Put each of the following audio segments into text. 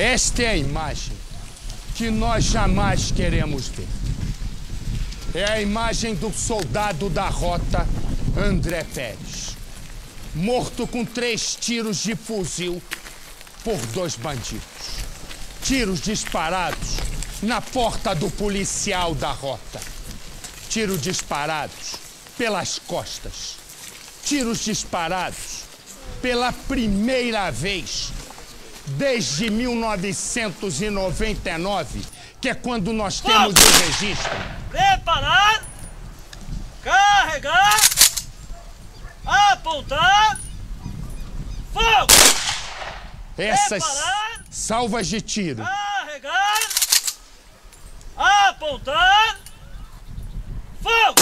Esta é a imagem que nós jamais queremos ver. É a imagem do soldado da rota André Pérez, morto com três tiros de fuzil por dois bandidos. Tiros disparados na porta do policial da rota. Tiros disparados pelas costas. Tiros disparados pela primeira vez desde 1999, que é quando nós temos o registro. Preparar, carregar, apontar, fogo! Essas Preparar. salvas de tiro Carregar, apontar, fogo!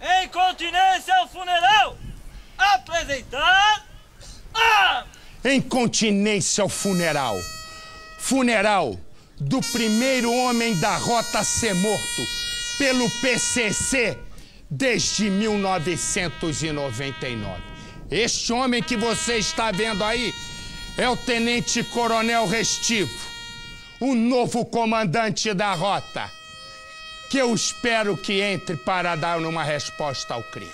Em continência ao funeral, apresentar, a em continência ao funeral. Funeral do primeiro homem da rota a ser morto pelo PCC desde 1999. Este homem que você está vendo aí é o Tenente Coronel Restivo, o novo comandante da rota, que eu espero que entre para dar uma resposta ao crime.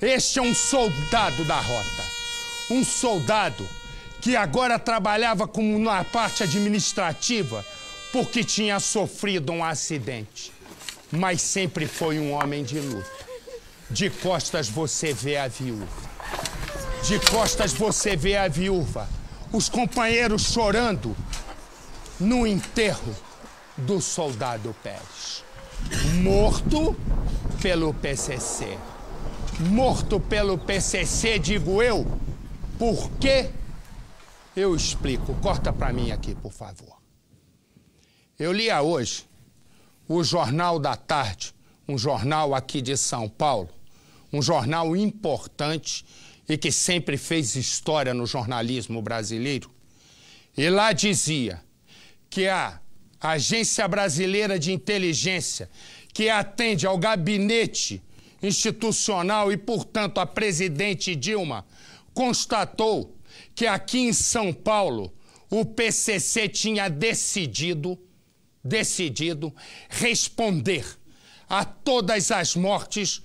Este é um soldado da rota, um soldado que agora trabalhava como na parte administrativa porque tinha sofrido um acidente, mas sempre foi um homem de luta. De costas você vê a viúva. De costas você vê a viúva, os companheiros chorando no enterro do soldado Pérez. Morto pelo PCC. Morto pelo PCC, digo eu, porque eu explico. Corta para mim aqui, por favor. Eu lia hoje o Jornal da Tarde, um jornal aqui de São Paulo, um jornal importante e que sempre fez história no jornalismo brasileiro. E lá dizia que a Agência Brasileira de Inteligência, que atende ao gabinete institucional e, portanto, a presidente Dilma, constatou que aqui em São Paulo o PCC tinha decidido, decidido responder a todas as mortes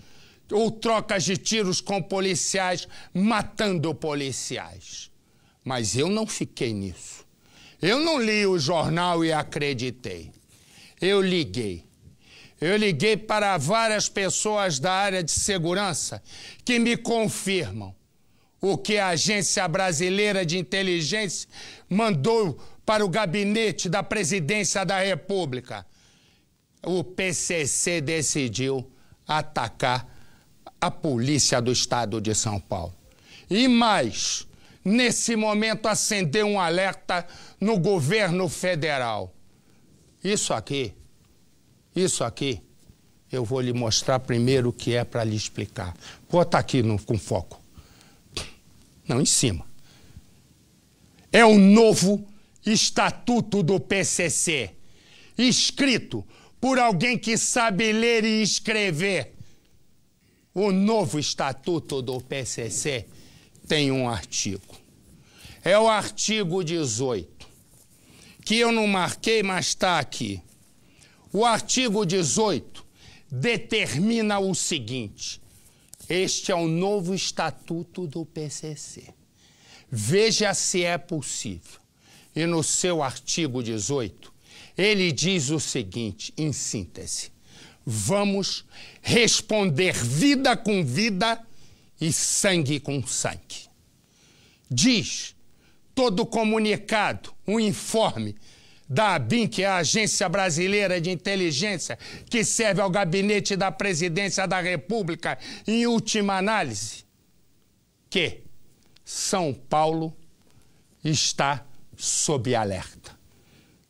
ou trocas de tiros com policiais, matando policiais. Mas eu não fiquei nisso. Eu não li o jornal e acreditei. Eu liguei. Eu liguei para várias pessoas da área de segurança que me confirmam o que a Agência Brasileira de Inteligência mandou para o gabinete da Presidência da República. O PCC decidiu atacar a polícia do estado de São Paulo. E mais, nesse momento acendeu um alerta no governo federal. Isso aqui, isso aqui, eu vou lhe mostrar primeiro o que é para lhe explicar. Bota aqui no, com foco. Não, em cima. É o novo estatuto do PCC, escrito por alguém que sabe ler e escrever. O novo estatuto do PCC tem um artigo. É o artigo 18, que eu não marquei, mas está aqui. O artigo 18 determina o seguinte: este é o novo estatuto do PCC. Veja se é possível. E no seu artigo 18, ele diz o seguinte, em síntese: vamos responder vida com vida e sangue com sangue. Diz todo comunicado, um informe da ABIN, que é a Agência Brasileira de Inteligência, que serve ao gabinete da Presidência da República, em última análise, que São Paulo está sob alerta.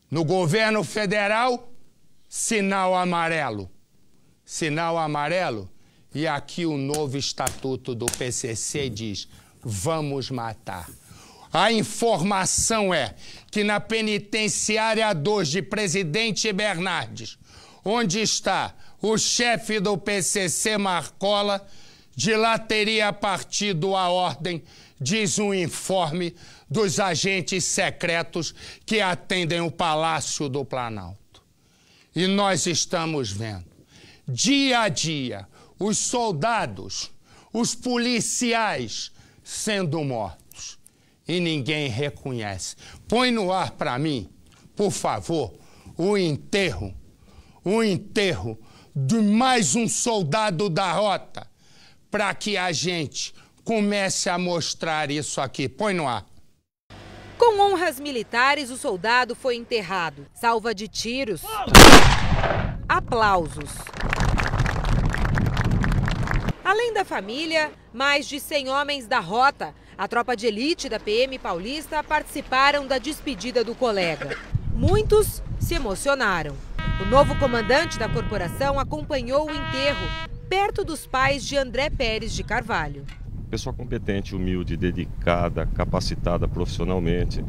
No governo federal, sinal amarelo. Sinal amarelo. E aqui o novo estatuto do PCC diz: vamos matar. A informação é que na penitenciária 2 de Presidente Bernardes, onde está o chefe do PCC Marcola, de lá teria partido a ordem, diz um informe dos agentes secretos que atendem o Palácio do Planalto. E nós estamos vendo, dia a dia, os soldados, os policiais sendo mortos. E ninguém reconhece. Põe no ar para mim, por favor, o enterro, o enterro de mais um soldado da rota, para que a gente comece a mostrar isso aqui. Põe no ar. Com honras militares, o soldado foi enterrado, salva de tiros, aplausos. Além da família, mais de 100 homens da rota, a tropa de elite da PM paulista, participaram da despedida do colega. Muitos se emocionaram. O novo comandante da corporação acompanhou o enterro, perto dos pais de André Pérez de Carvalho. Pessoa competente, humilde, dedicada, capacitada profissionalmente.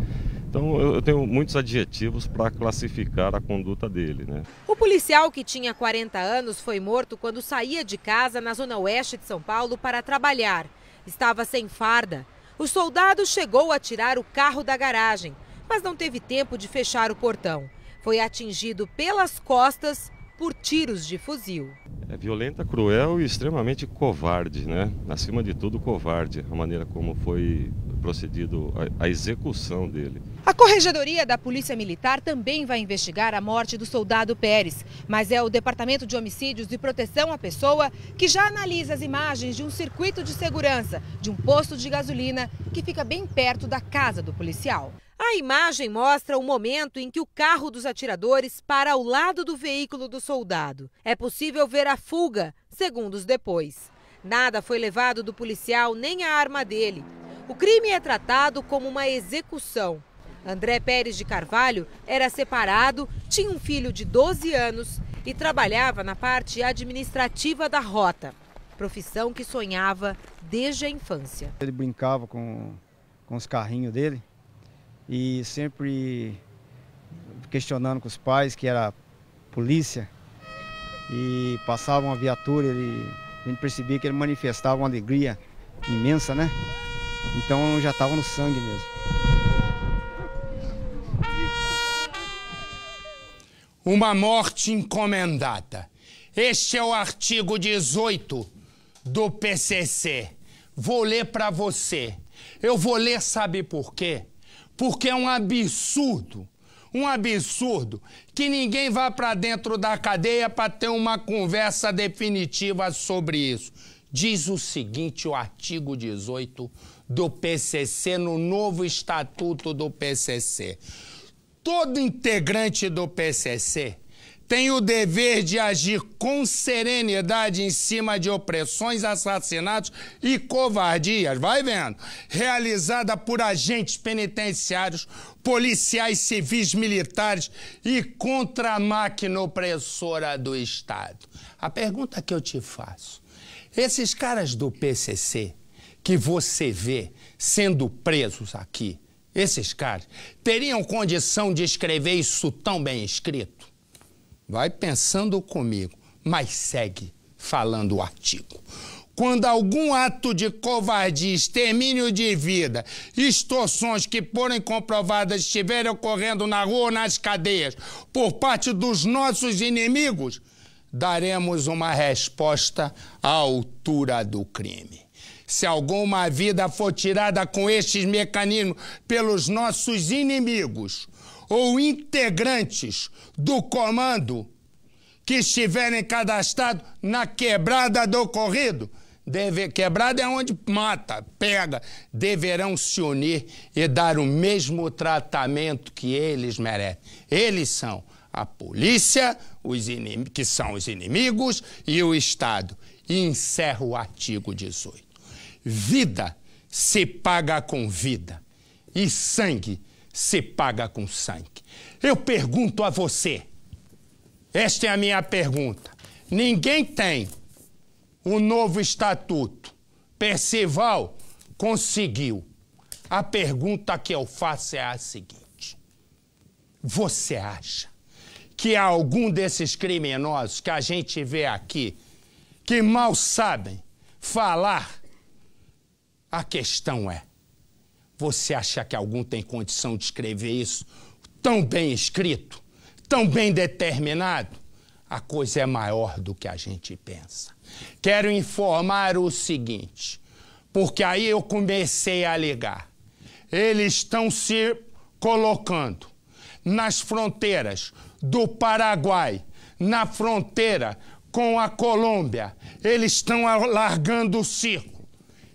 Então eu tenho muitos adjetivos para classificar a conduta dele. Né? O policial que tinha 40 anos foi morto quando saía de casa na zona oeste de São Paulo para trabalhar. Estava sem farda. O soldado chegou a tirar o carro da garagem, mas não teve tempo de fechar o portão. Foi atingido pelas costas por tiros de fuzil. É violenta, cruel e extremamente covarde, né? Acima de tudo, covarde, a maneira como foi procedido a, a, execução dele. A Corregedoria da Polícia Militar também vai investigar a morte do soldado Pérez, mas é o Departamento de Homicídios e Proteção à Pessoa que já analisa as imagens de um circuito de segurança de um posto de gasolina que fica bem perto da casa do policial. A imagem mostra o momento em que o carro dos atiradores para ao lado do veículo do soldado. É possível ver a fuga segundos depois. Nada foi levado do policial nem a arma dele. O crime é tratado como uma execução. André Pérez de Carvalho era separado, tinha um filho de 12 anos e trabalhava na parte administrativa da rota, profissão que sonhava desde a infância. Ele brincava com, com os carrinhos dele e sempre questionando com os pais que era polícia e passava uma viatura, ele, a gente percebia que ele manifestava uma alegria imensa, né? Então já estava no sangue mesmo. Uma morte encomendada. Este é o artigo 18 do PCC. Vou ler para você. Eu vou ler, sabe por quê? Porque é um absurdo, um absurdo que ninguém vá para dentro da cadeia para ter uma conversa definitiva sobre isso. Diz o seguinte, o artigo 18 do PCC, no novo estatuto do PCC. Todo integrante do PCC tem o dever de agir com serenidade em cima de opressões, assassinatos e covardias, vai vendo, realizada por agentes penitenciários, policiais civis militares e contra a máquina opressora do Estado. A pergunta que eu te faço: esses caras do PCC que você vê sendo presos aqui, esses caras, teriam condição de escrever isso tão bem escrito? Vai pensando comigo, mas segue falando o artigo. Quando algum ato de covardia, extermínio de vida, extorsões que forem comprovadas estiverem ocorrendo na rua ou nas cadeias por parte dos nossos inimigos, daremos uma resposta à altura do crime. Se alguma vida for tirada com estes mecanismos pelos nossos inimigos, ou integrantes do comando que estiverem cadastrados na quebrada do ocorrido, deve, quebrada é onde mata, pega, deverão se unir e dar o mesmo tratamento que eles merecem. Eles são a polícia, os que são os inimigos, e o Estado. E encerra o artigo 18. Vida se paga com vida, e sangue se paga com sangue. Eu pergunto a você, esta é a minha pergunta. Ninguém tem o novo estatuto. Percival conseguiu. A pergunta que eu faço é a seguinte: Você acha que há algum desses criminosos que a gente vê aqui que mal sabem falar? A questão é: Você acha que algum tem condição de escrever isso tão bem escrito, tão bem determinado? A coisa é maior do que a gente pensa. Quero informar o seguinte, porque aí eu comecei a ligar. Eles estão se colocando nas fronteiras do Paraguai, na fronteira com a Colômbia. Eles estão largando o circo.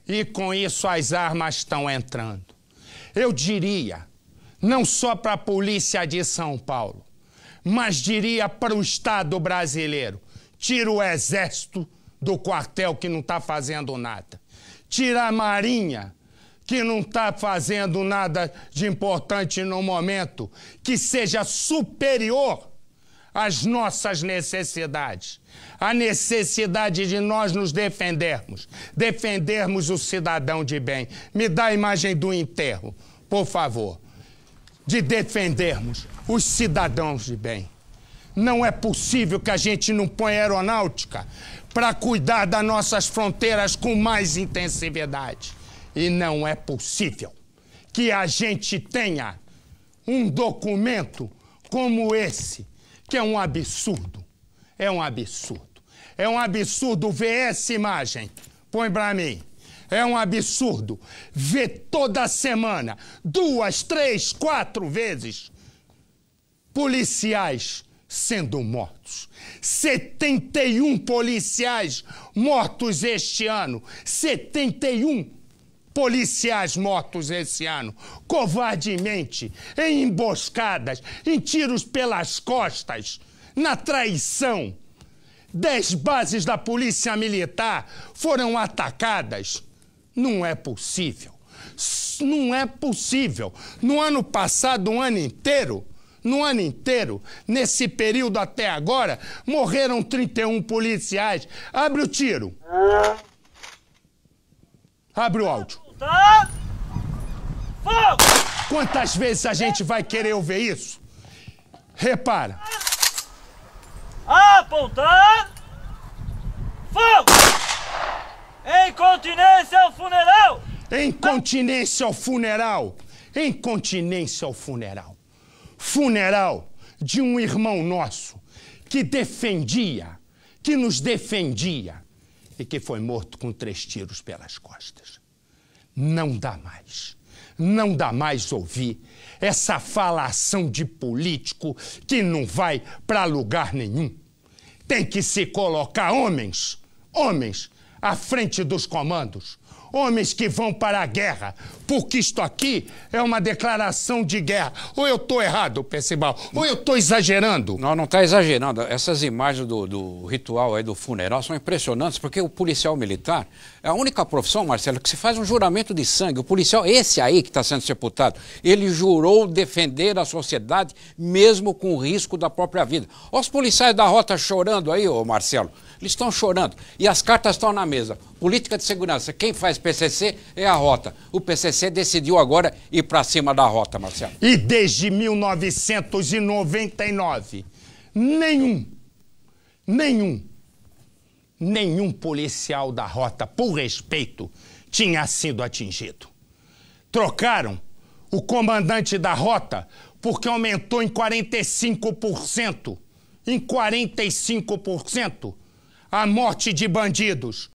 E com isso as armas estão entrando. Eu diria, não só para a polícia de São Paulo, mas diria para o Estado brasileiro: tira o exército do quartel que não está fazendo nada. Tira a marinha que não está fazendo nada de importante no momento, que seja superior às nossas necessidades. A necessidade de nós nos defendermos, defendermos o cidadão de bem. Me dá a imagem do enterro, por favor. De defendermos os cidadãos de bem. Não é possível que a gente não ponha aeronáutica para cuidar das nossas fronteiras com mais intensividade. E não é possível que a gente tenha um documento como esse, que é um absurdo. É um absurdo. É um absurdo ver essa imagem. Põe para mim. É um absurdo ver toda semana, duas, três, quatro vezes, policiais sendo mortos. 71 policiais mortos este ano. 71 policiais mortos esse ano, covardemente, em emboscadas, em tiros pelas costas, na traição. Dez bases da Polícia Militar foram atacadas. Não é possível. Não é possível. No ano passado, um ano inteiro, no ano inteiro, nesse período até agora, morreram 31 policiais. Abre o tiro. Abre o áudio. Tá? Fogo! Quantas vezes a gente vai querer ouvir isso? Repara. Apontar! Fogo! Em continência ao funeral! Incontinência ao funeral. Incontinência ao funeral. Funeral de um irmão nosso que defendia, que nos defendia e que foi morto com três tiros pelas costas. Não dá mais. Não dá mais ouvir essa falação de político que não vai para lugar nenhum. Tem que se colocar homens, homens, à frente dos comandos, homens que vão para a guerra, porque isto aqui é uma declaração de guerra. Ou eu estou errado, Percival, ou eu estou exagerando. Não, não está exagerando. Essas imagens do, do, ritual aí do funeral são impressionantes, porque o policial militar é a única profissão, Marcelo, que se faz um juramento de sangue. O policial, esse aí que está sendo sepultado, ele jurou defender a sociedade, mesmo com o risco da própria vida. Olha os policiais da rota chorando aí, ô Marcelo. Eles estão chorando. E as cartas estão na mesa. Política de segurança. Quem faz PCC é a rota. O PCC decidiu agora ir para cima da rota, Marcelo. E desde 1999, nenhum, nenhum, nenhum policial da rota, por respeito, tinha sido atingido. Trocaram o comandante da rota porque aumentou em 45%. Em 45% a morte de bandidos.